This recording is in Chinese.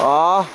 啊